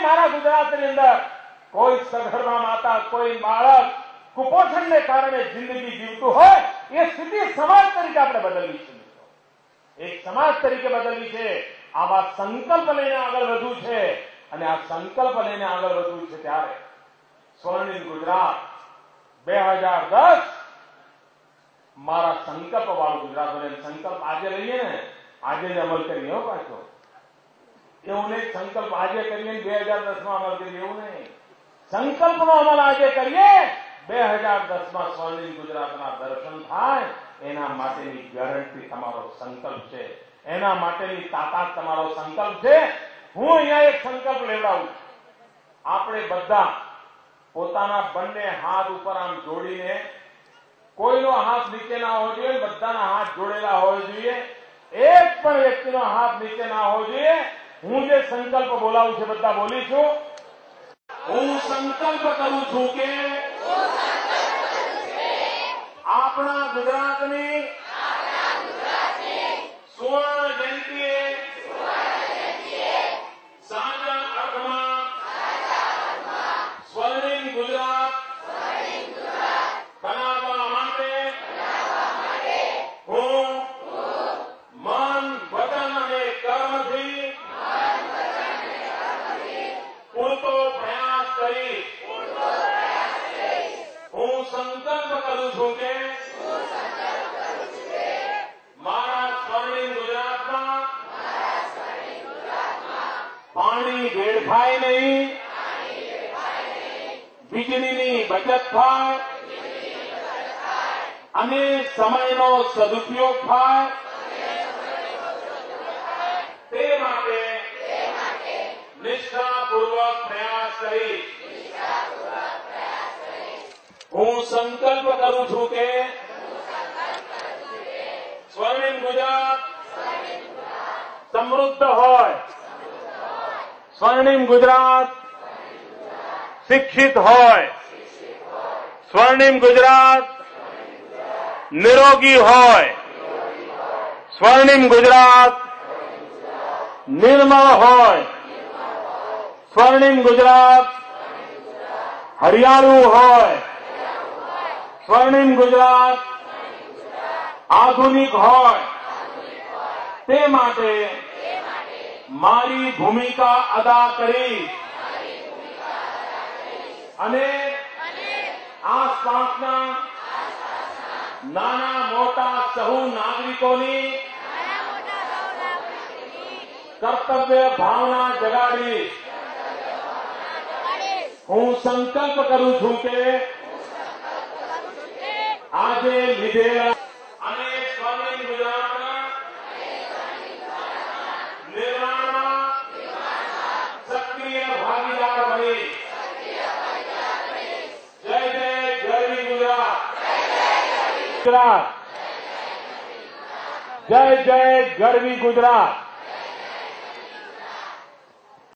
મારા ગુજરાતની અંદર કોઈ સગર્ભા માતા, કોઈ બાળક કુપોષણને કારણે જિંદગી જીવતું હોય, એ સ્થિતિ સમાજ તરીકે આપણે બદલવી છે એક સમાજ તરીકે બદલવી છે. આવા સંકલ્પ લઈને આગળ વધવું છે. અને આ સંકલ્પ લઈને આગળ વધવું છે ત્યારે સ્વર્ણિમ ગુજરાત બે હજાર દસ મારા સંકલ્પ વાળું ગુજરાત બને. સંકલ્પ આજે લઈએ ને, આજે જ અમલ કરીએ પાછો. એવું નહીં, સંકલ્પ આજે કરીએ બે હજાર દસમાં અમલ કરીએ, એવું નહીં. સંકલ્પનો અમલ આજે કરીએ, બે હજાર દસમાં સ્વર્ણિમ ગુજરાતના દર્શન થાય. એના માટેની ગેરંટી તમારો સંકલ્પ છે. એના માટેની તાકાત તમારો સંકલ્પ છે. હું અહીંયા એક સંકલ્પ લેવડાવું આપણે બધા પોતાના બંને હાથ ઉપર આમ જોડીને, કોઈનો હાથ નીચે ના હોવો જોઈએ બધાના હાથ જોડેલા હોવા જોઈએ. એક પણ વ્યક્તિનો હાથ નીચે ના હોવો જોઈએ. હું જે સંકલ્પ બોલાવું છે બધા બોલીશું હું સંકલ્પ કરું છું કે પાણી વેડફાય નહીં વીજળીની બચત થાય અને સમયનો સદુપયોગ થાય તે માટે નિષ્ઠાપૂર્વક પ્રયાસ કરીશ હું સંકલ્પ કરું છું કે સ્વર્ણિમ ગુજરાત સમૃદ્ધ હોય સ્વર્ણિમ ગુજરાત શિક્ષિત હોય સ્વર્ણિમ ગુજરાત નિરોગી હોય સ્વર્ણિમ ગુજરાત નિર્મળ હોય સ્વર્ણિમ ગુજરાત હરિયાળું હોય સ્વર્ણિમ ગુજરાત આધુનિક હોય તે માટે મારી ભૂમિકા અદા કરી અને આસપાસના નાના મોટા સહુ નાગરિકોની કર્તવ્ય ભાવના જગાડી હું સંકલ્પ કરું છું કે આજે લીધેલા गुजरात। जय जय गरवी गुजरात।